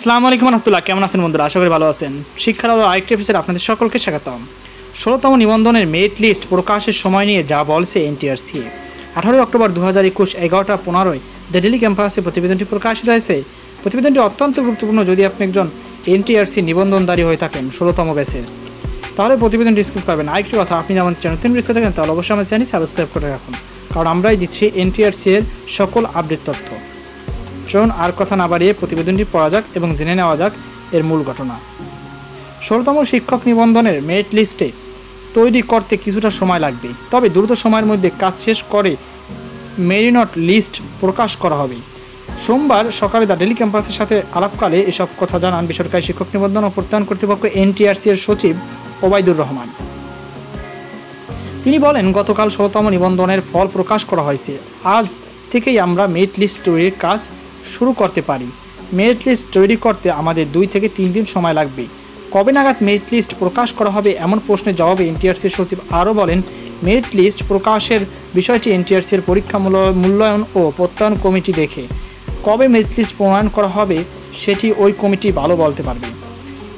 আসসালামু আলাইকুম রহমতুল্লাহ, কেমন আছেন বন্ধুরা? আশা করি ভালো আছেন। শিক্ষার আলো আরেকটি এপিসোড আপনাদের সকলকে স্বাগতম। ষোলোতম নিবন্ধনের মেরিট লিস্ট প্রকাশের সময় নিয়ে যা বলছে এনটিআরসি আঠারোই অক্টোবর দু হাজার একুশ এগারোটা পনেরোই দ্য ডেলি ক্যাম্পাসে প্রতিবেদনটি প্রকাশিত হয়েছে। প্রতিবেদনটি অত্যন্ত গুরুত্বপূর্ণ যদি আপনি একজন এনটিআরসি নিবন্ধনদারী হয়ে থাকেন ষোলোতম ব্যাচের তাহলে প্রতিবেদনটি স্কিপ করবেন। আরেকটি কথা, আপনি যেমন চ্যানেল তিন রিস্ক থাকেন, তাহলে অবশ্যই আমার চ্যানেল সাবস্ক্রাইব করে রাখুন। কারণ আমরাই দিচ্ছি এনটিআরসি এর সকল আপডেট তথ্য। চলুন আর কথা না বাড়িয়ে প্রতিবেদনটি পড়া যাক এবং জেনে নেওয়া যাক এর মূল ঘটনা। ষোলোতম শিক্ষক নিবন্ধনের মেরিট লিস্টে তৈরি করতে কিছুটা সময় লাগবে। তবে দ্রুত সময়ের মধ্যে কাজ শেষ করে মেরিনট লিস্ট প্রকাশ করা হবে। সোমবার সকালে দ্য ডেলি ক্যাম্পাসের সাথে আলাপকালে এসব কথা জানান বেসরকারি শিক্ষক নিবন্ধন ও প্রত্যয়ন কর্তৃপক্ষ এনটিআরসি এর সচিব ওবায়দুর রহমান। তিনি বলেন, গতকাল ষোলোতম নিবন্ধনের ফল প্রকাশ করা হয়েছে। আজ থেকেই আমরা মেরিট লিস্ট তৈরির কাজ শুরু করতে পারি। মেরিট লিস্ট তৈরি করতে আমাদের দুই থেকে তিন দিন সময় লাগবে। কবে নাগাদ মেরিট লিস্ট প্রকাশ করা হবে এমন প্রশ্নের জবাবে এনটিআরসির সচিব আরও বলেন মেরিট লিস্ট প্রকাশের বিষয়টি এনটিআরসির পরীক্ষা মূল্য- মূল্যায়ন ও প্রত্যয়ন কমিটি দেখে। কবে মেরিট লিস্ট প্রণয়ন করা হবে সেটি ওই কমিটি ভালো বলতে পারবে।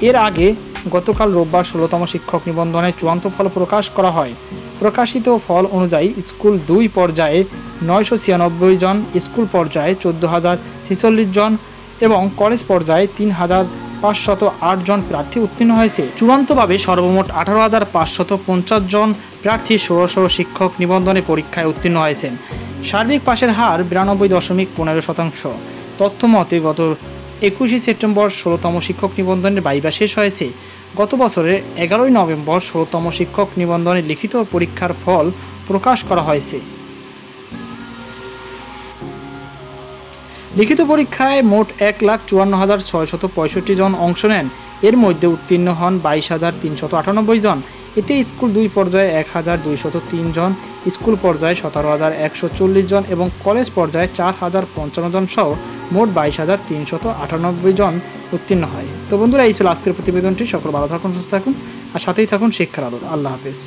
এর আগে গতকাল রোববার ষোলোতম শিক্ষক নিবন্ধনের চূড়ান্ত ফল প্রকাশ করা হয়। প্রকাশিত ফল অনুযায়ী স্কুল দুই পর্যায়ে নয়শো ছিয়ানব্বই জন স্কুল পর্যায়ে চোদ্দ হাজার ছেচল্লিশ জন এবং কলেজ পর্যায়ে তিন হাজার পাঁচশত আট জন প্রার্থী উত্তীর্ণ হয়েছে। চূড়ান্তভাবে সর্বমোট আঠারো হাজার পাঁচশত পঞ্চাশ জন প্রার্থী ষোড়শ শিক্ষক নিবন্ধনে পরীক্ষায় উত্তীর্ণ হয়েছেন। সার্বিক পাশের হার বিরানব্বই দশমিক পনেরো শতাংশ। তথ্য মতে গত একুশে সেপ্টেম্বর ষোলোতম শিক্ষক নিবন্ধনের বাইবা শেষ হয়েছে। গত বছরের এগারোই নভেম্বর ষোলোতম শিক্ষক নিবন্ধনের লিখিত পরীক্ষার ফল প্রকাশ করা হয়েছে। লিখিত পরীক্ষায় মোট এক লাখ চুয়ান্ন হাজার ছয়শত পঁয়ষট্টি জন অংশ নেন। এর মধ্যে উত্তীর্ণ হন বাইশ হাজার তিনশত আটানব্বই জন। এতে স্কুল দুই পর্যায়ে এক হাজার দুইশত তিন জন, স্কুল পর্যায়ে সতেরো হাজার একশো চল্লিশ জন এবং কলেজ পর্যায়ে চার হাজার পঞ্চান্ন জন সহ মোট বাইশ হাজার তিনশত আটানব্বই জন উত্তীর্ণ হয়। তো বন্ধুরা, এই ছিল আজকের প্রতিবেদনটি। সকল ভালো থাকুন, সুস্থ থাকুন, আর সাথেই থাকুন শিক্ষার আলো আল্লাহ হাফেজ।